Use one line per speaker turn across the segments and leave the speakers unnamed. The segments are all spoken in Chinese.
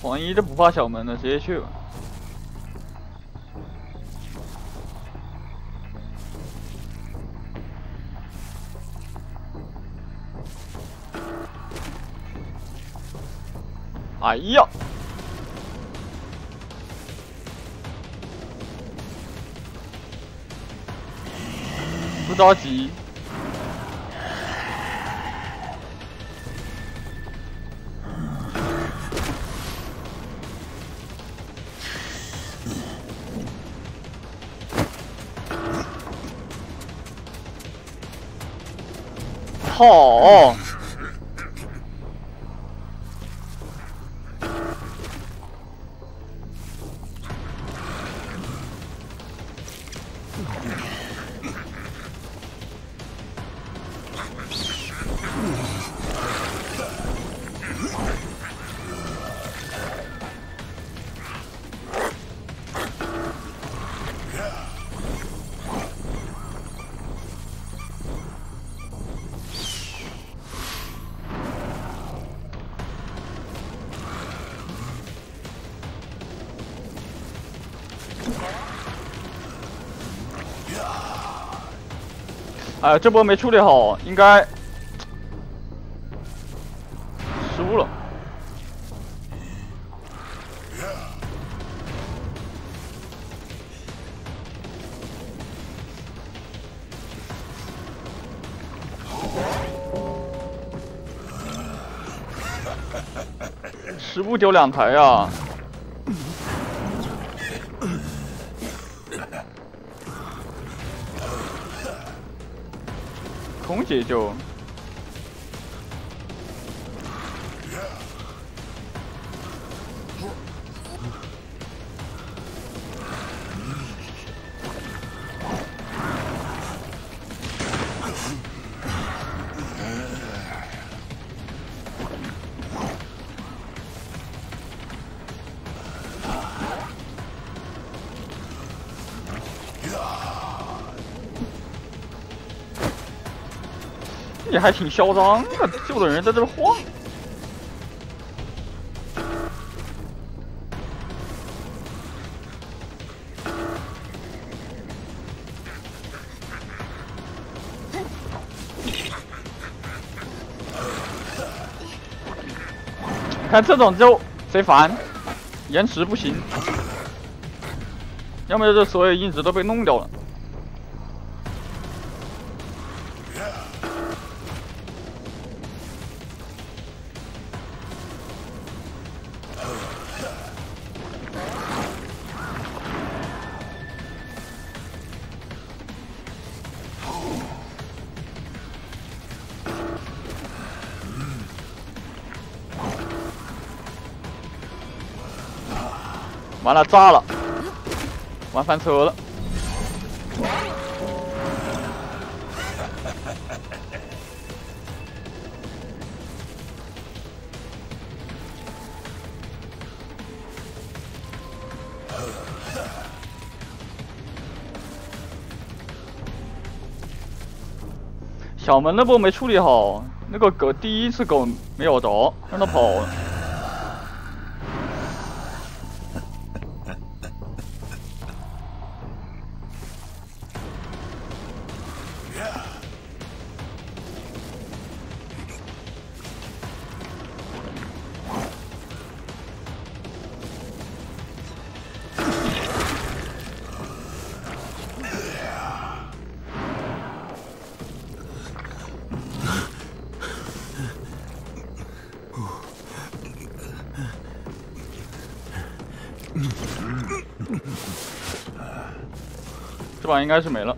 黄衣这不怕小门的，直接去吧。哎呀！不着急。好。哎，这波没处理好，应该失误了。失误丢两台呀！姐就。还挺嚣张的，救的人在这晃。看这种就贼烦，延迟不行，要么就是所有印子都被弄掉了。完了，炸了，玩翻车了。小门那波没处理好，那个狗第一次狗没咬着，让它跑了。应该是没了，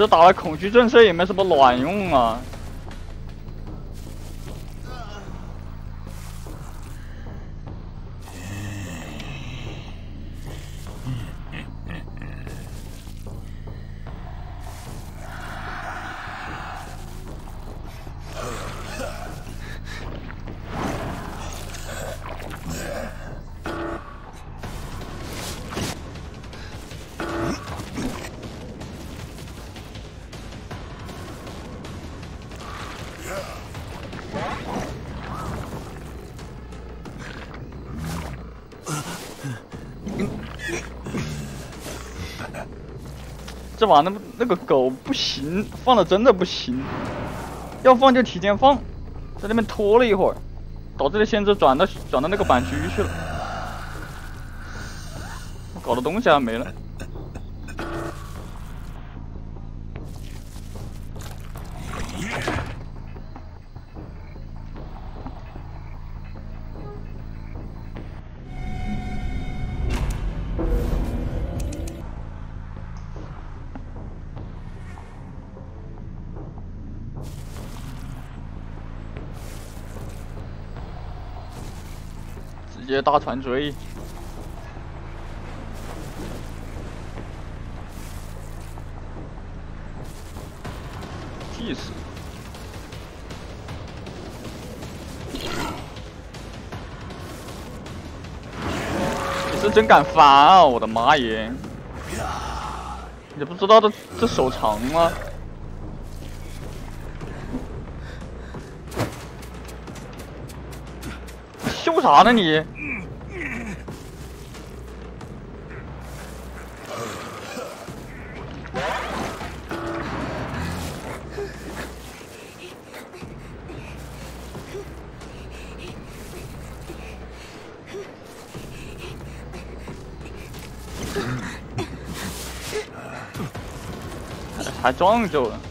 这打了恐惧震慑也没什么卵用啊。把那那个狗不行，放的真的不行，要放就提前放，在那边拖了一会儿，导致的先知转到转到那个板区去了，搞的东西还没了。大船追，气死！你是真敢翻啊！我的妈耶！你不知道这这手长吗？秀啥呢你？装就了。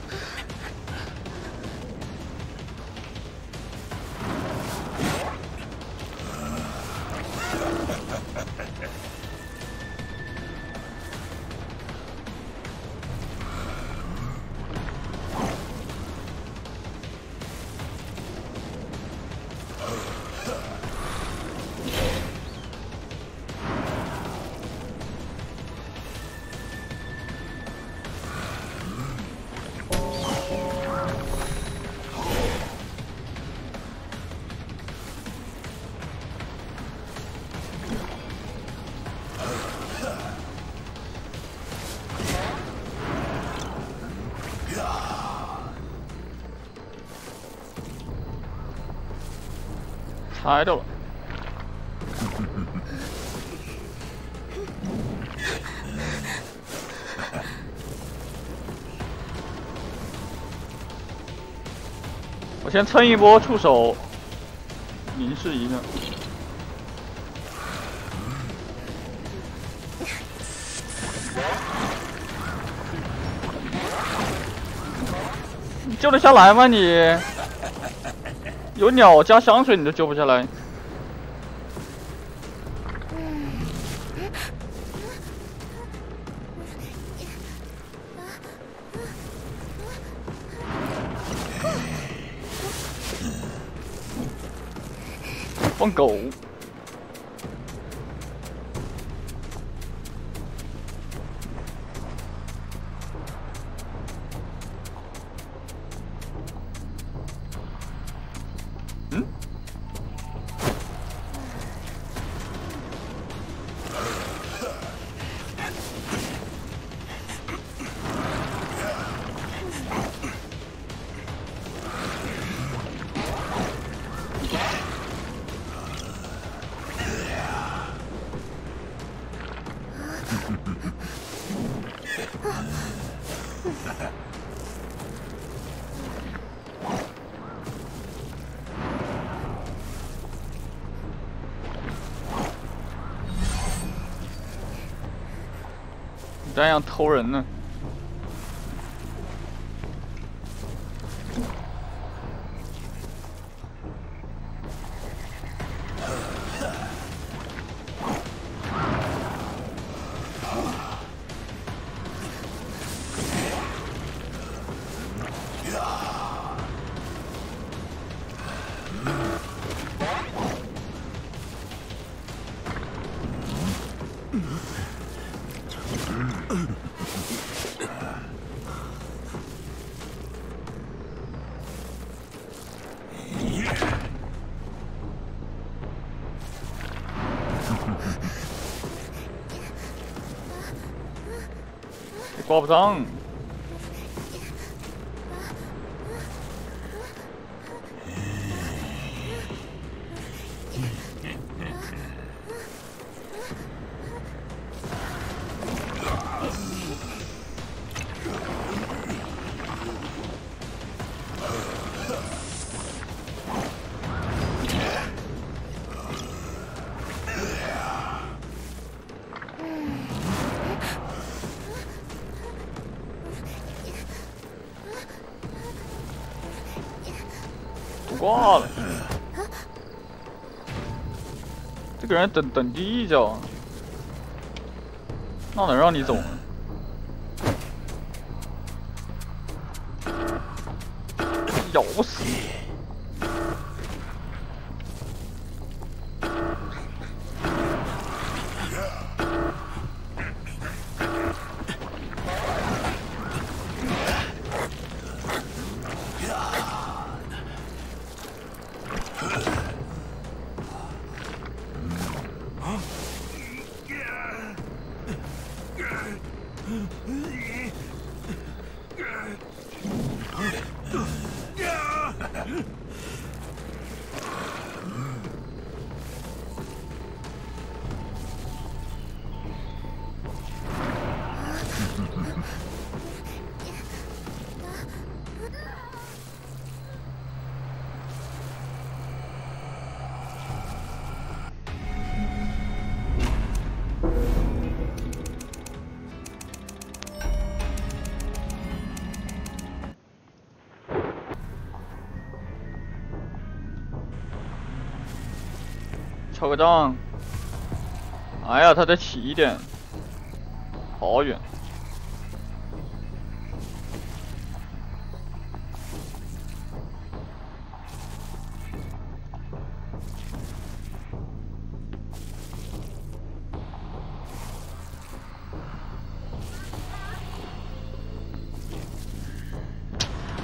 猜到了。我先蹭一波触手，凝视一下。救得下来吗你？有鸟加香水你都救不下来。放狗。这样偷人呢？挂不上。人等等地脚，那能让你走？咬死！抽个章。哎呀，他再起一点，好远。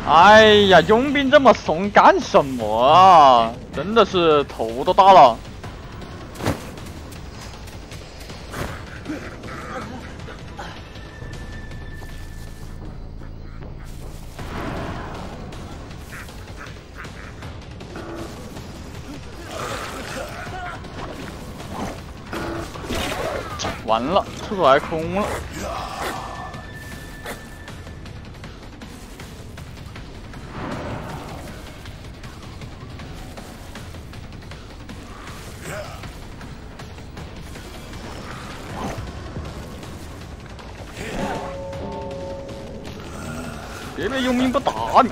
哎呀，佣兵这么怂干什么啊？真的是头都大了。完了，厕所还空了。别被佣兵不打你。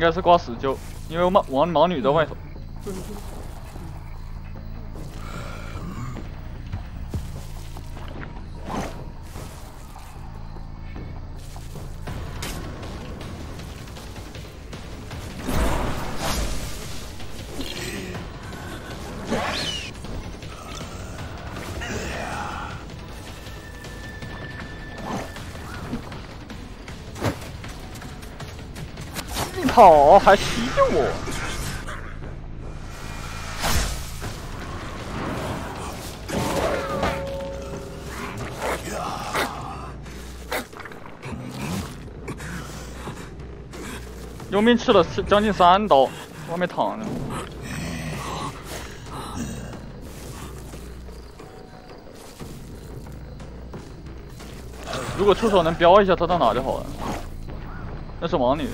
应该是挂死就，因为王王盲女在外头。哦还吸着我，佣兵吃了将近三刀，外面躺着。如果出手能标一下他到哪就好了。那是王女。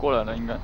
过来了，应该。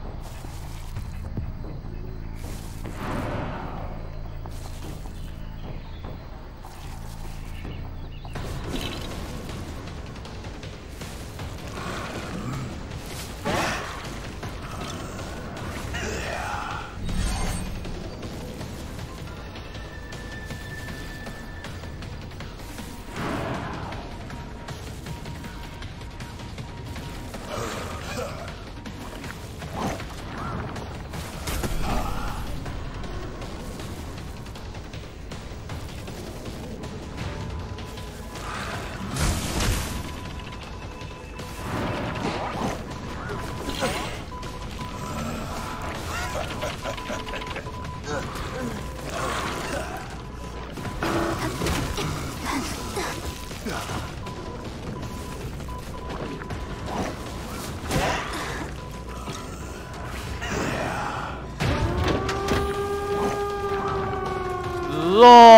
Lord.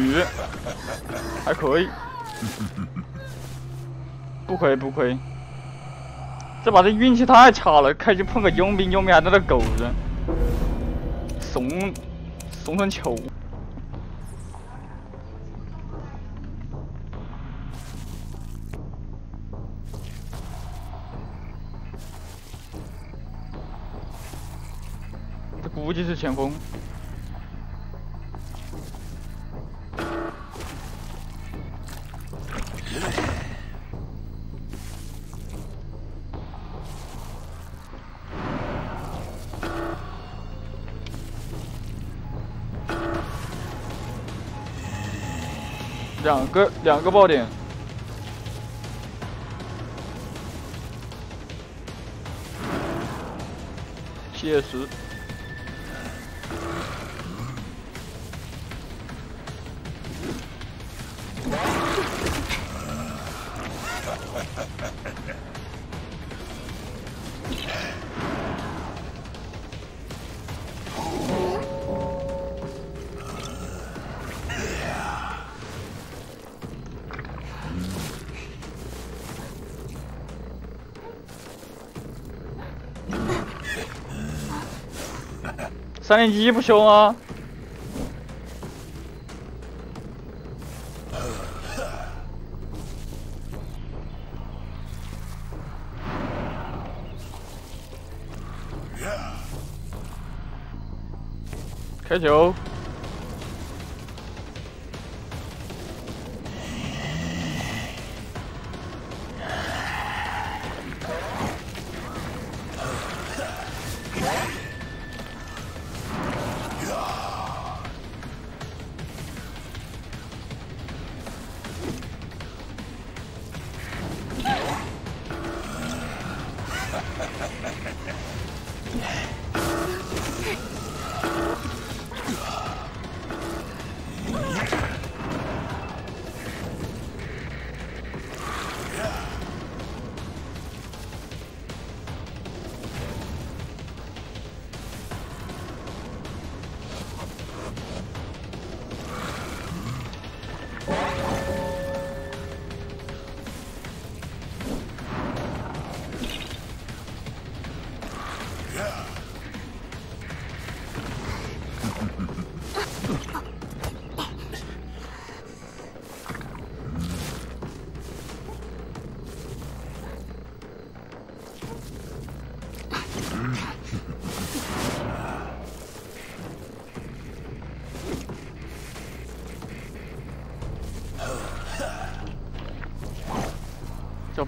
鱼，还可以，不亏不亏，这把这运气太差了，开局碰个佣兵，佣兵还在那狗着，怂怂成球。这估计是前锋。两个两个爆点，谢石。三连击不凶啊！开球。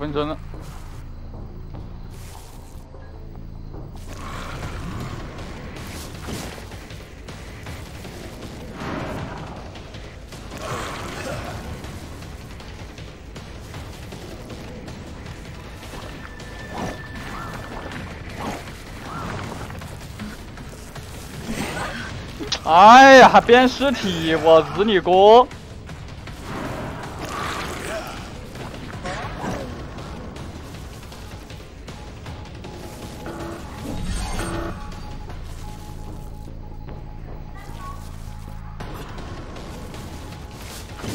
分身了。哎呀还编尸体我日你哥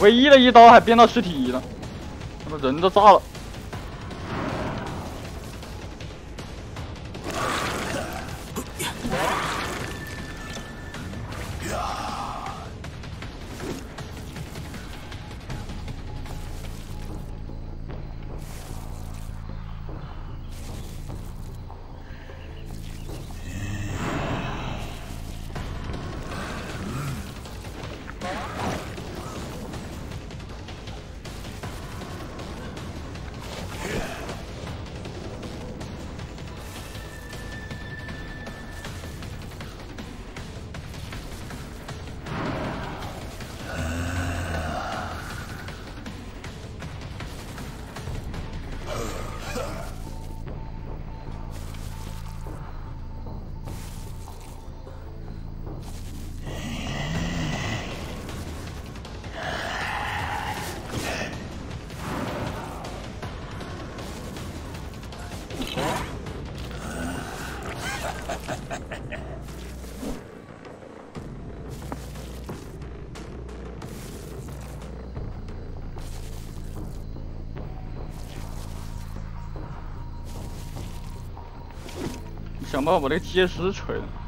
唯一的一刀还变到尸体了，他妈人都炸了。把我那个结石锤了。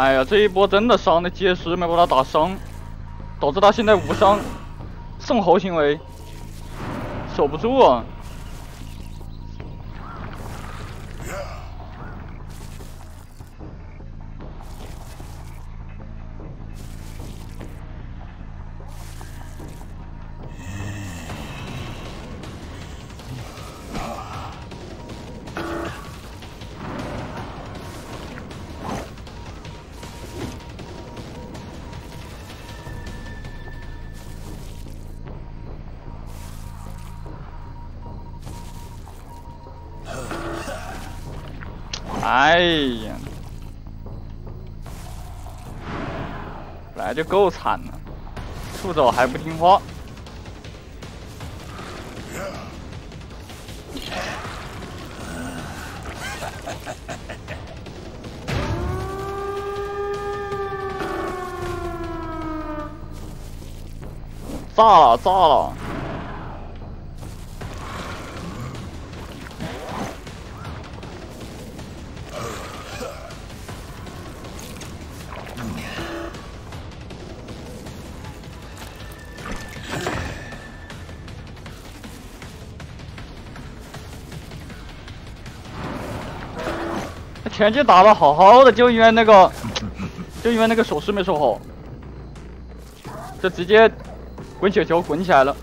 哎呀，这一波真的伤的结石没把他打伤，导致他现在无伤，送猴行为，守不住啊！就够惨了，触走还不听话，炸了炸了！前期打的好好的，就因为那个，就因为那个手势没守好，就直接滚雪球滚起来了。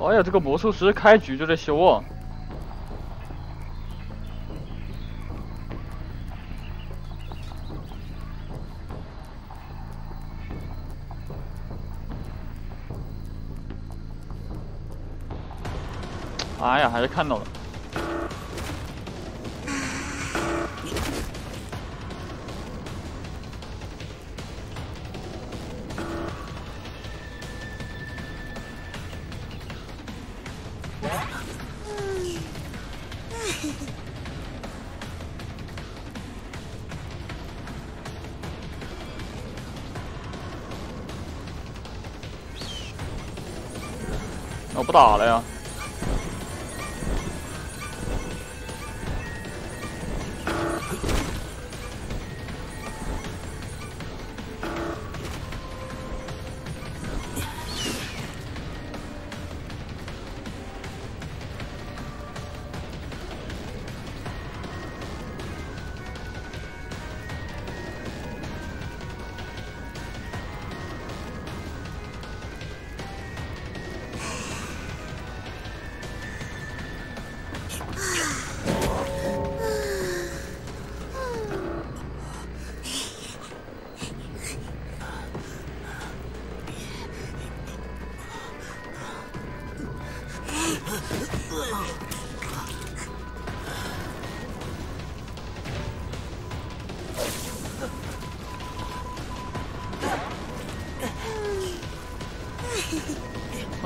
哎呀，这个魔术师开局就在修啊！哎呀，还是看到了。我不打了呀。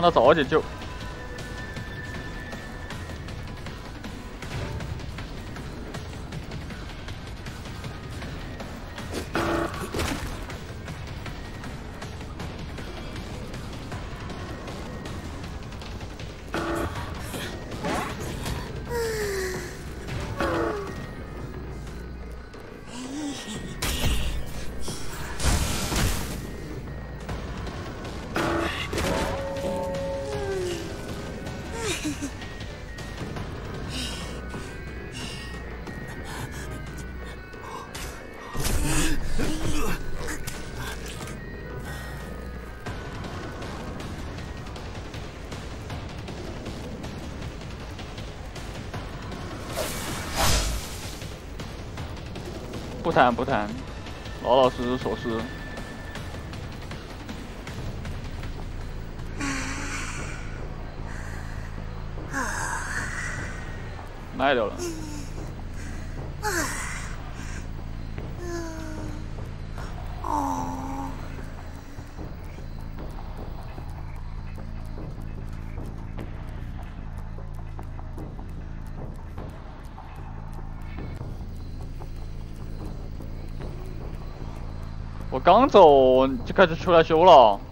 他早点救不谈不谈，老老实实守尸。卖掉了。刚走就开始出来修了。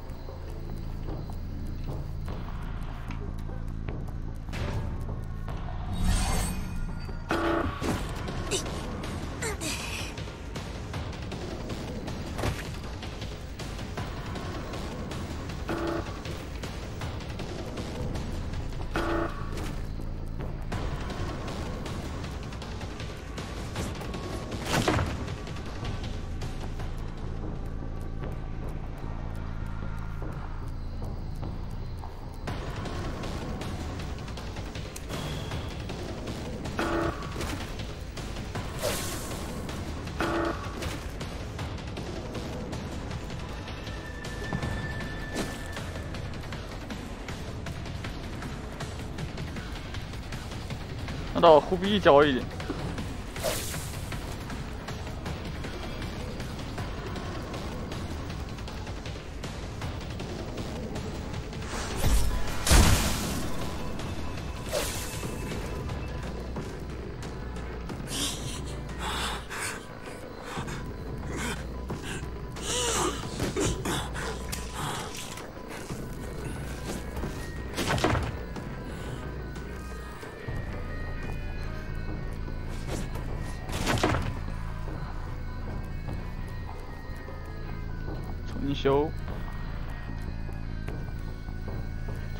那到虎币交易。重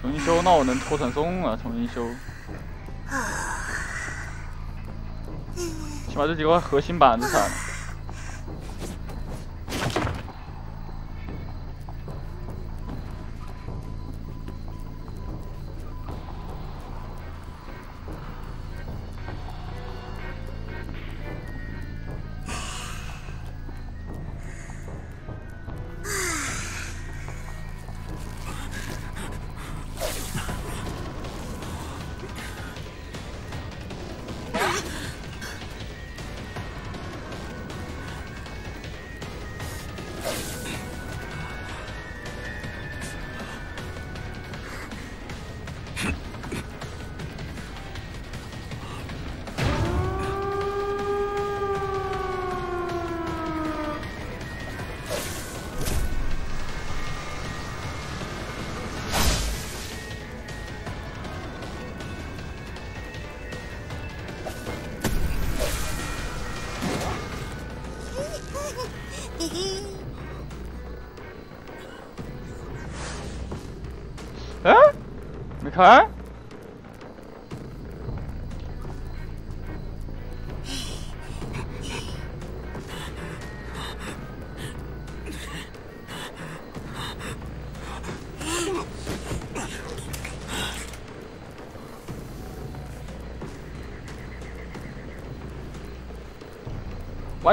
重新修，那我能拖传送啊！重新修，起码这几块核心板子才。哎，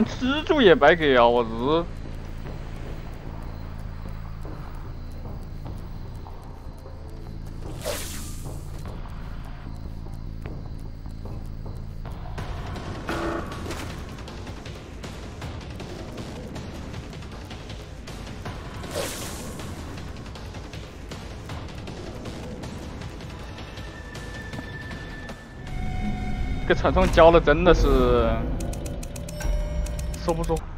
吃住也白给啊我日这传送交了真的是说不说？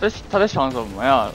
在他在想什么呀？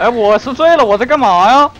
哎，我是醉了，我在干嘛呀？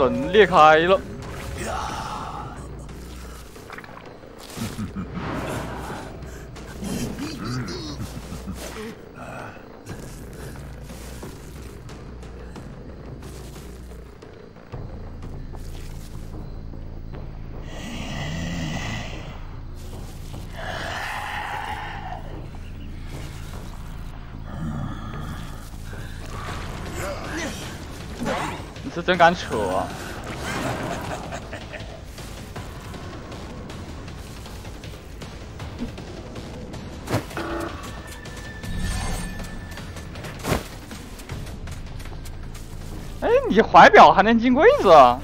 门裂开了，真敢扯！哎，你怀表还能进柜子？啊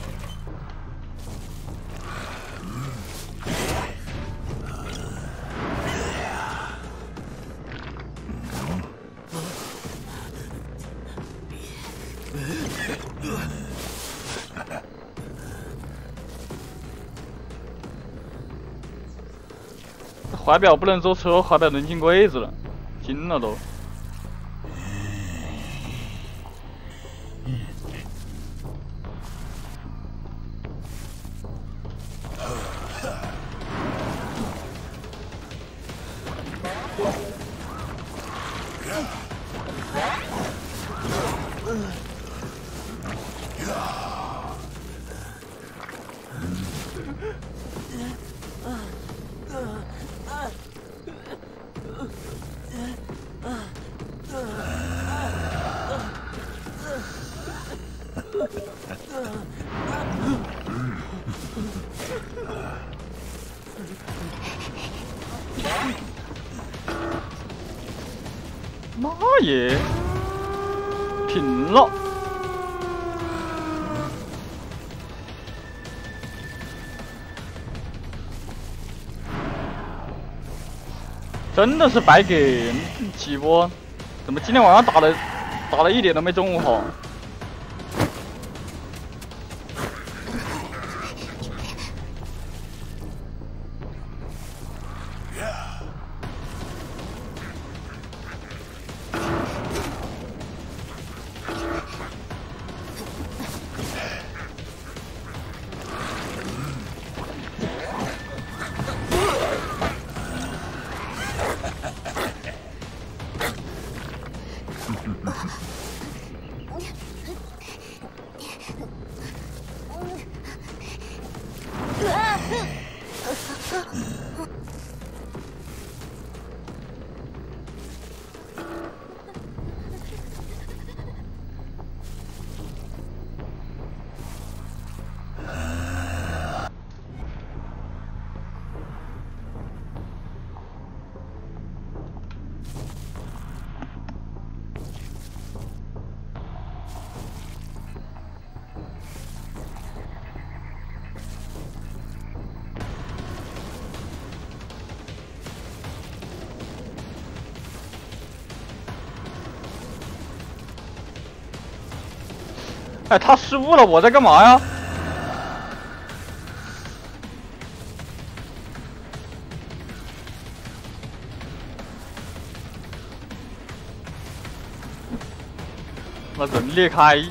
怀表不能坐车，怀表能进柜子了，惊了都。停！了，真的是白给几波。怎么今天晚上打的打的一点都没中午好？他失误了，我在干嘛呀？把人裂开。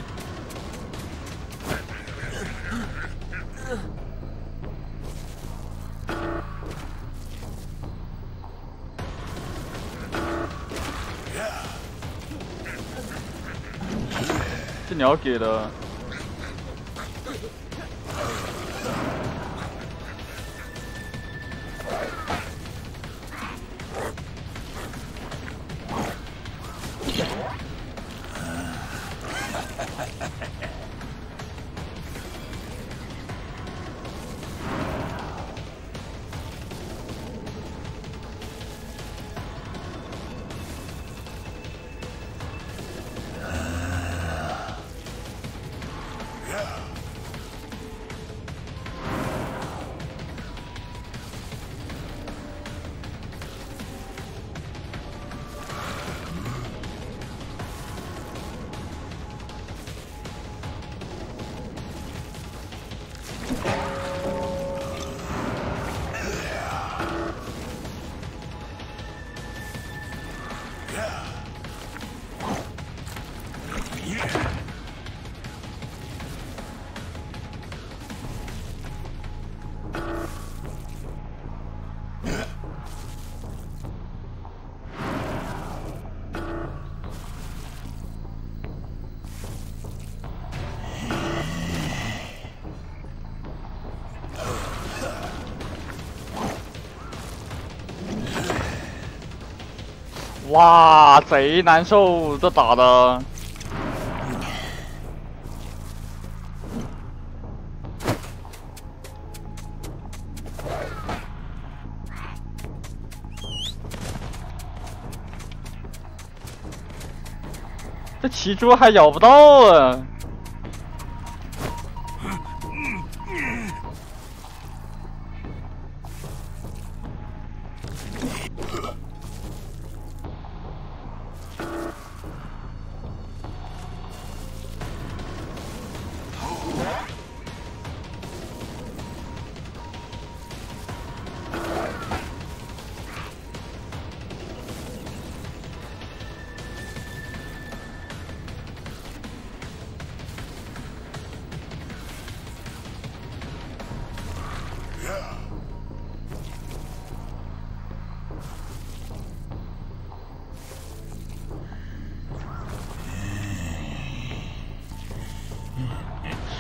这鸟给的。哇，贼难受，这打的。这骑猪还咬不到啊！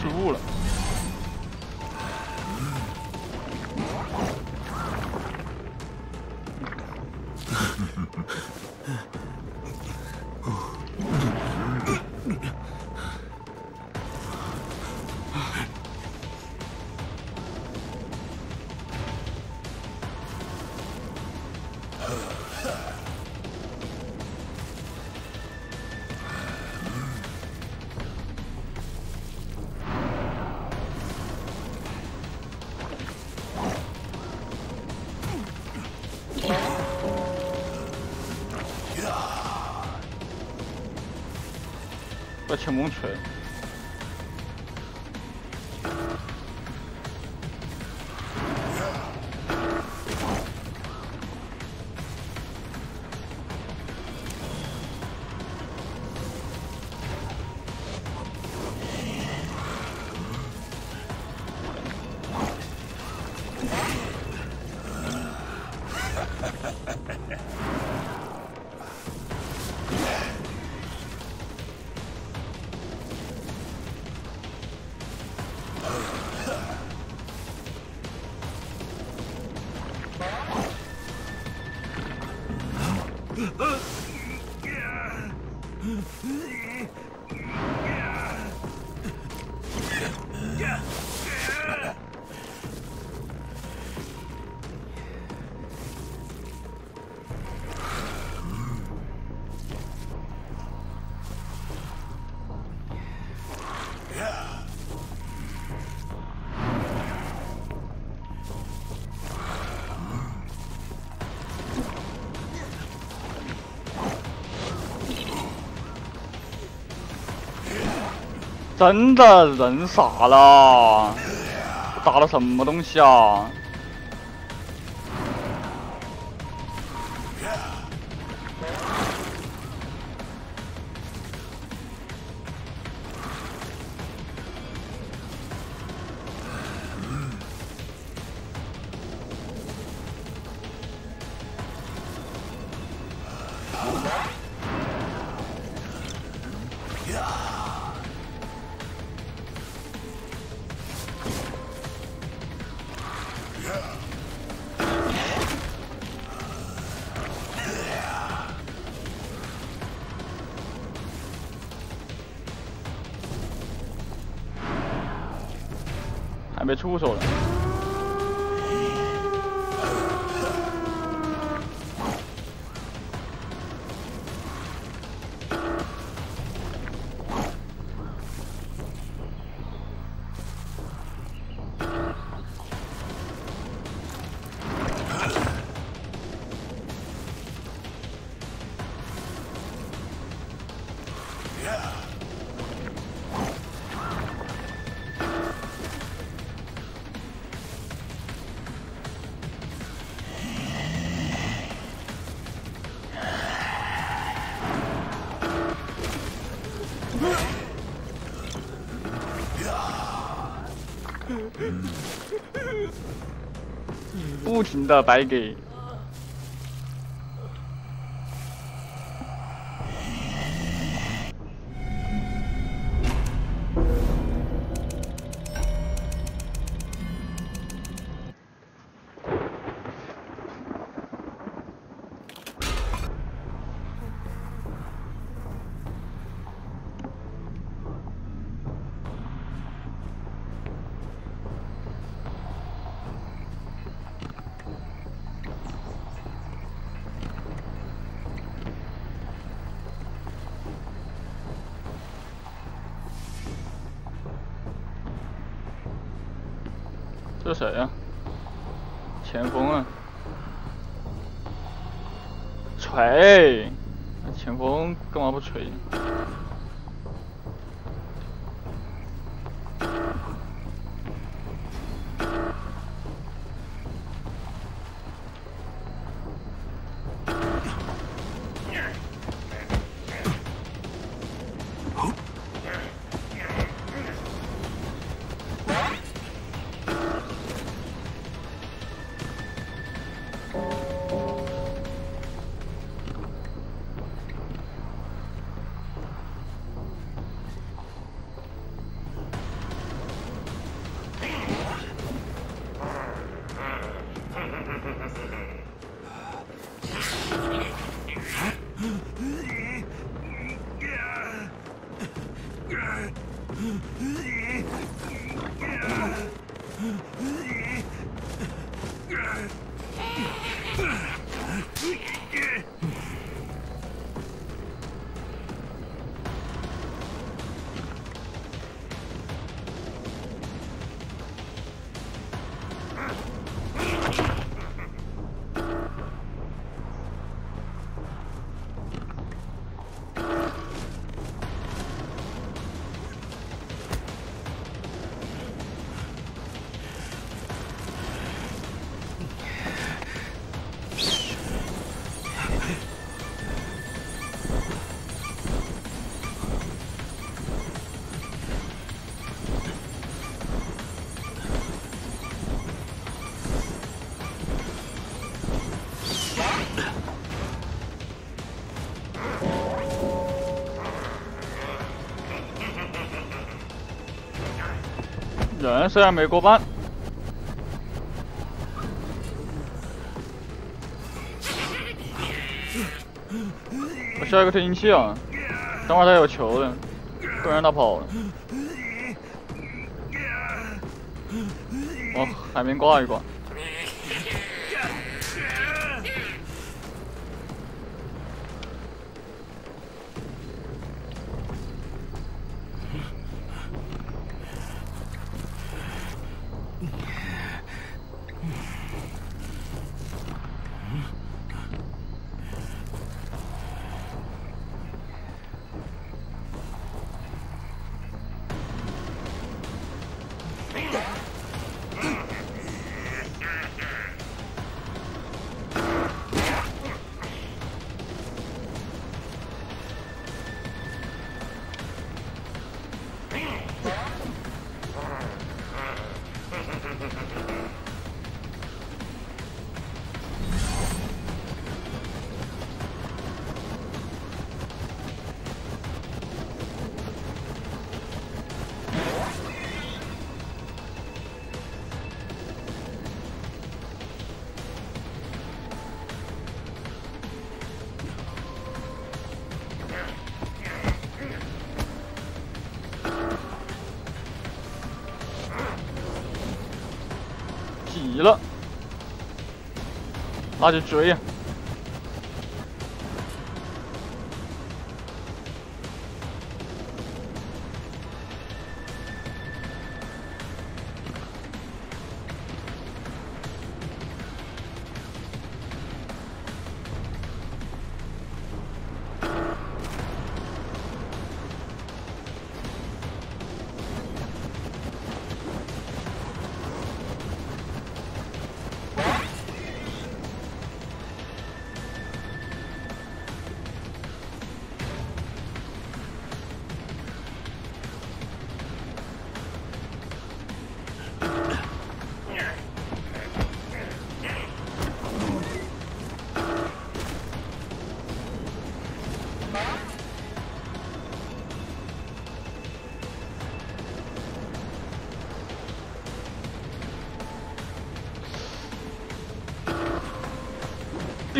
失误了。在前锋真的人傻了？打了什么东西啊？出手了。不停的白给。这虽然没过半，我需要一个推进器啊！等会儿他有球的，不然他跑了。往海边挂一挂。Mm-hmm. 急了，那就追呀！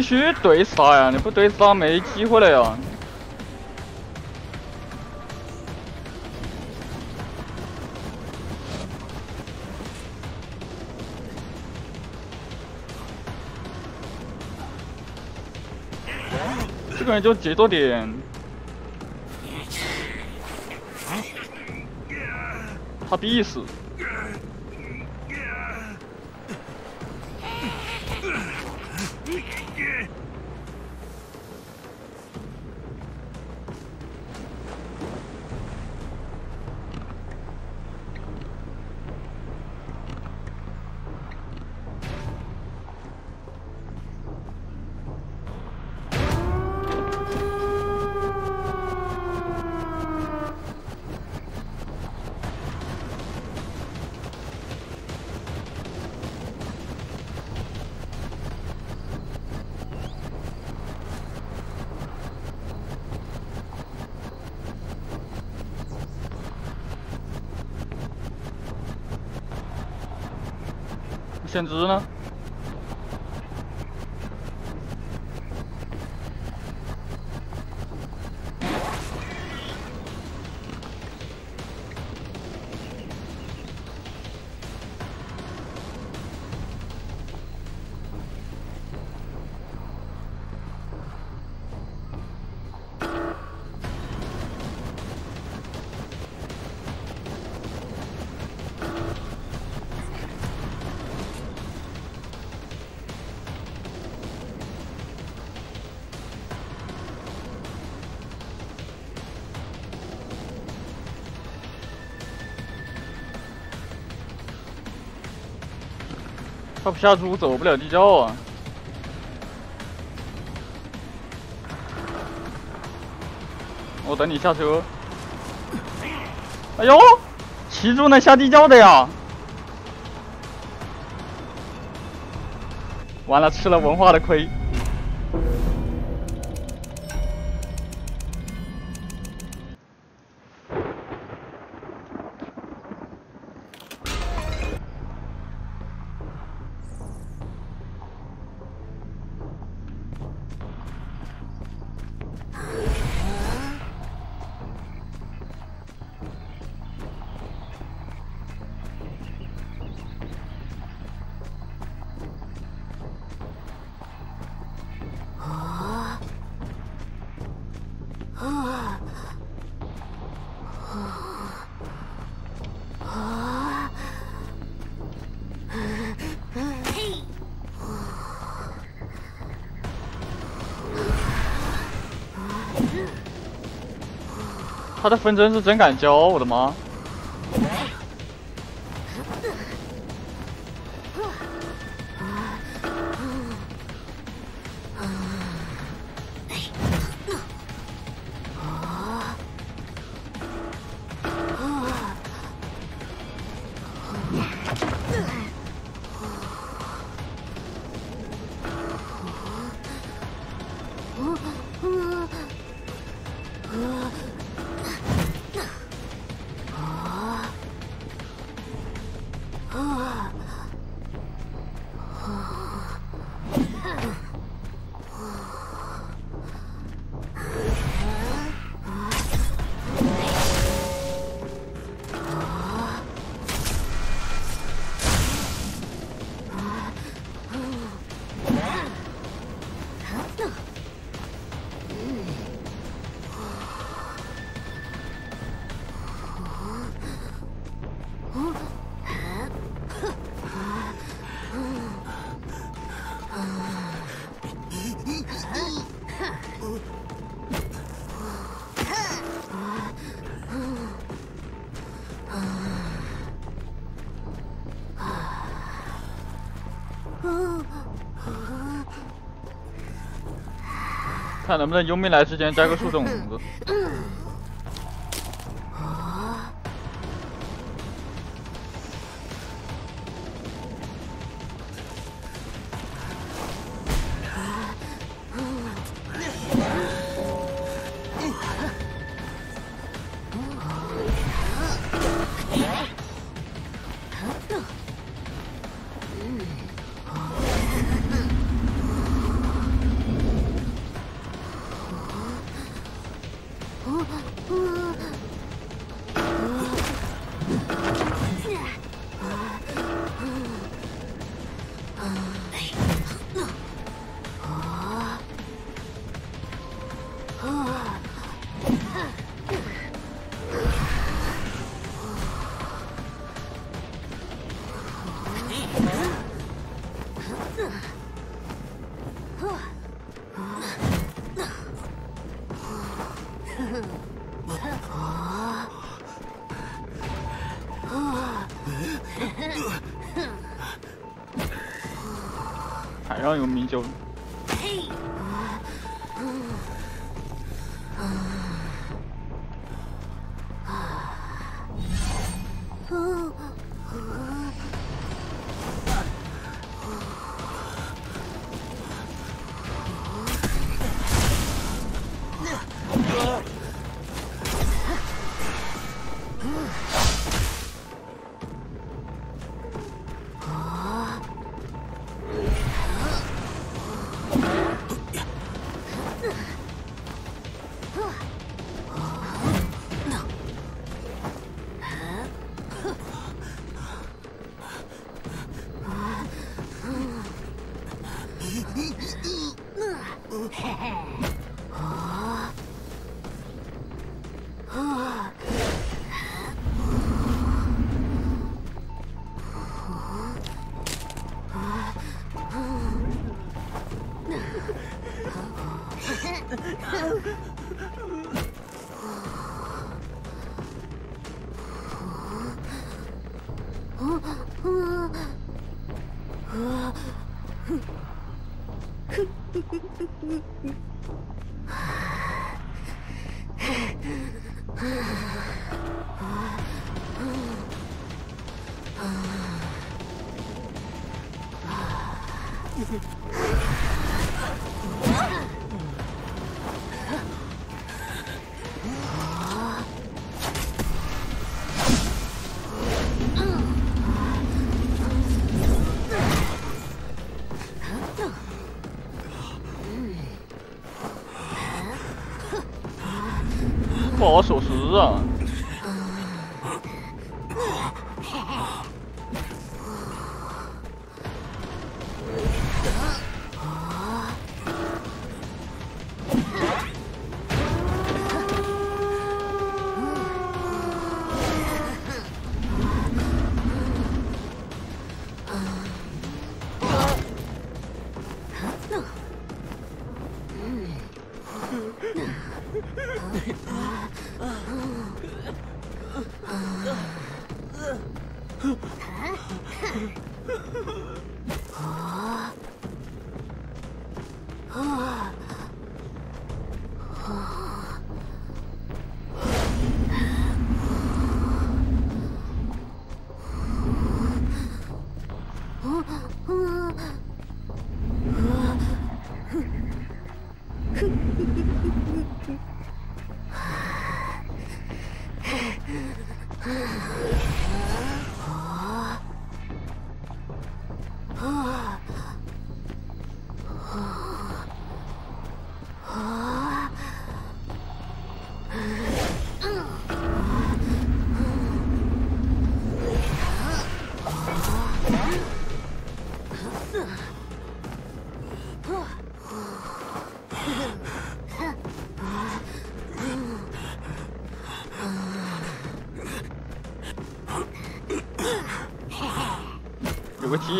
须对杀呀！你不对杀没机会了呀！这个人就节奏点，他必死。简直呢？他不下猪走不了地窖啊！我等你下车。哎呦，骑猪能下地窖的呀！完了，吃了文化的亏。他的分针是真敢交，我的妈！看能不能幽冥来之前摘个树种子。有米酒。Ha ha ha.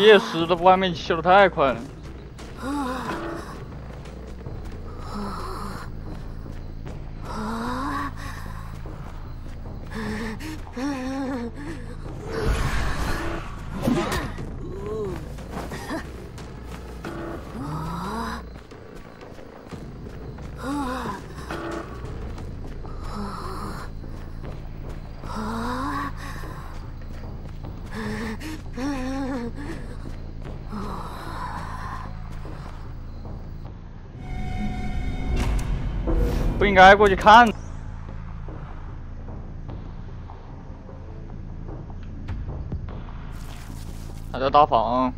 夜视的外面修的太快了。应该过去看。还在大房，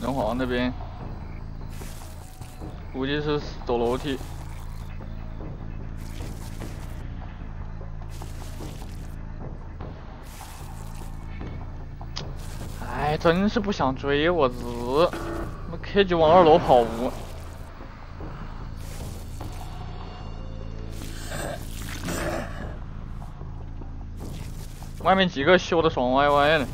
人皇那边，估计是走楼梯。哎，真是不想追我日！我客就往二楼跑。外面几个修的爽歪歪的。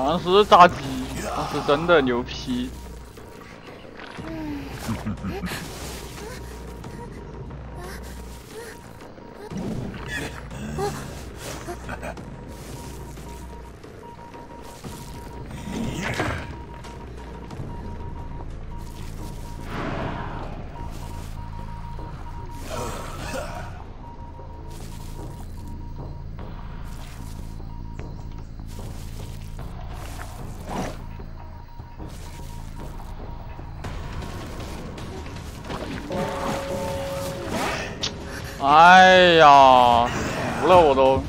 全是炸鸡，那是真的牛批。了我都。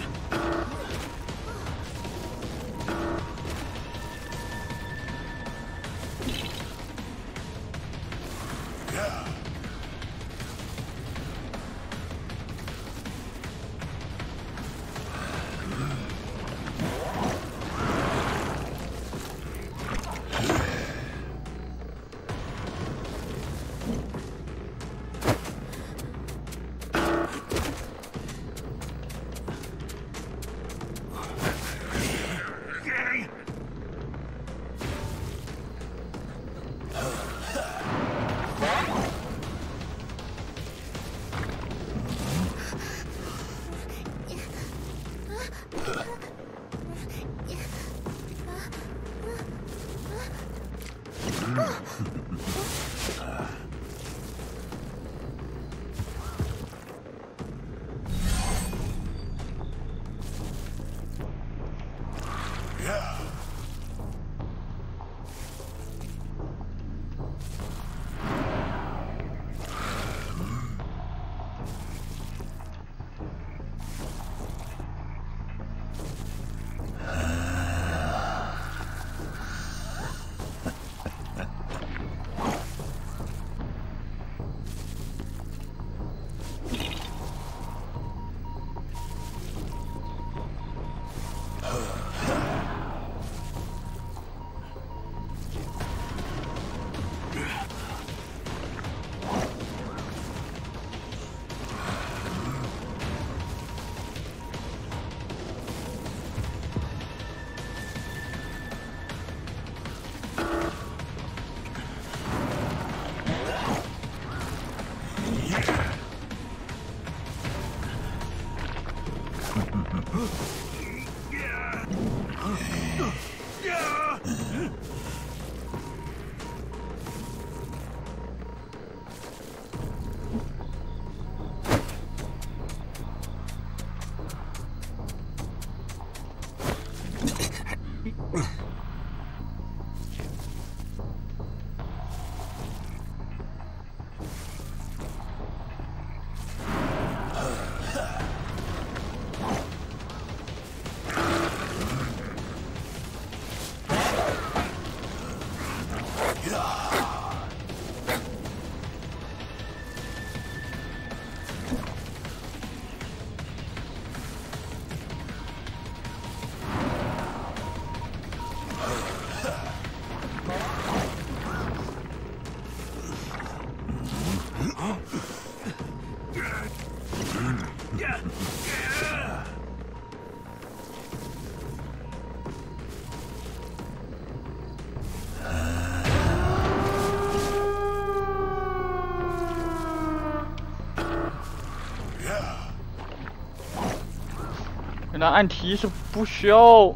那按 T 是不需要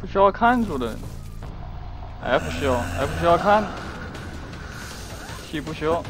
不需要看住的，F 需要，F 需要看，T 不需要。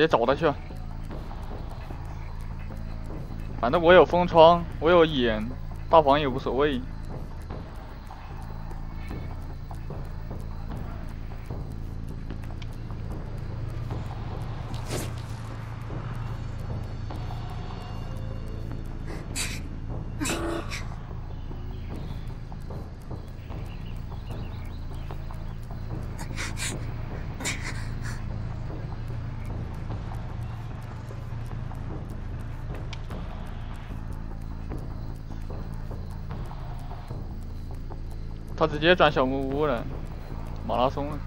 接找他去。反正我有封窗，我有眼，大房也无所谓。直接转小木屋了，马拉松了。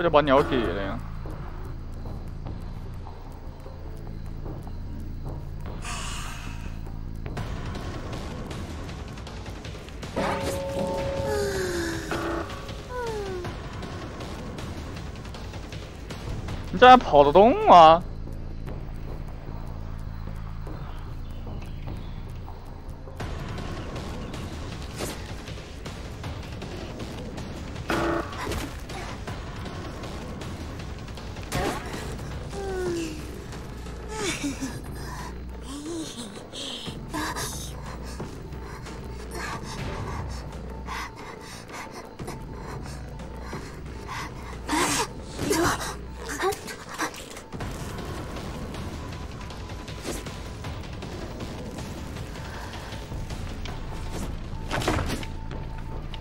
这就把鸟给了呀。你这还跑得动吗？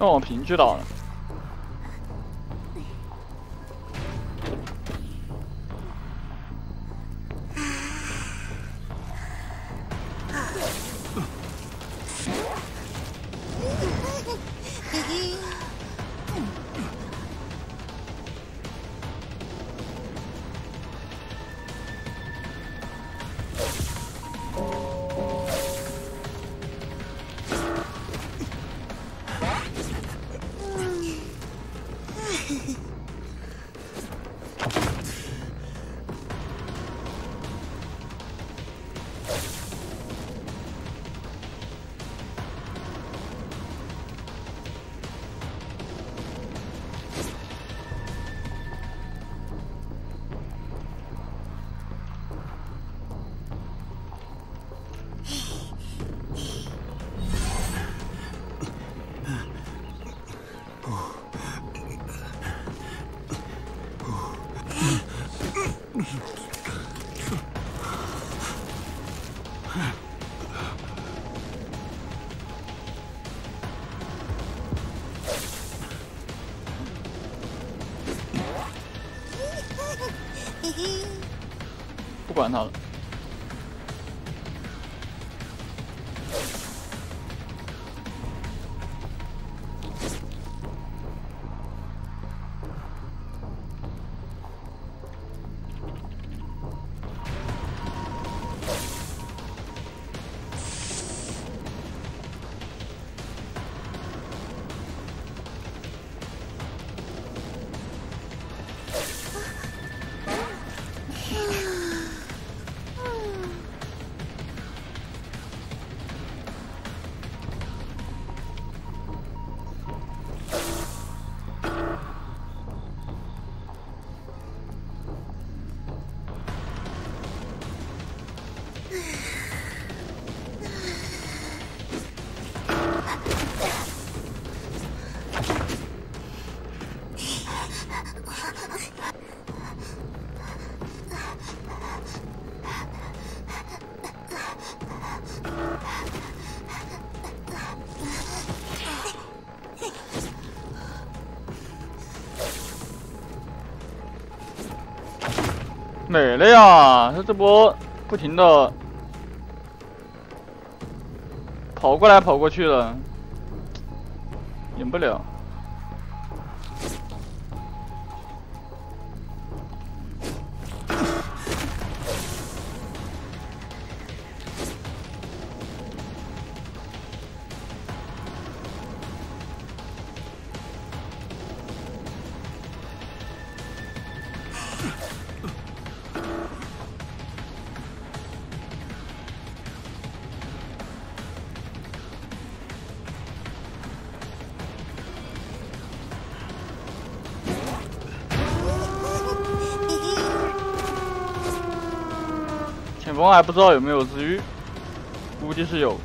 哦，屏知道了。没了呀！他这波不停的跑过来跑过去的，赢不了。还不知道有没有治愈，估计是有。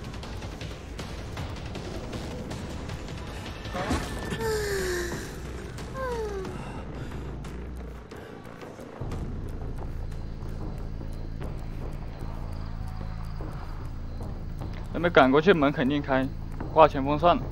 还没赶过去，门肯定开，挂前锋算了。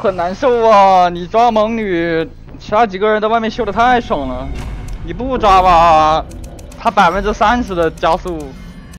很难受啊！你抓猛女，其他几个人在外面秀的太爽了，你不抓吧，他百分之三十的加速。